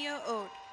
Antonio Ode.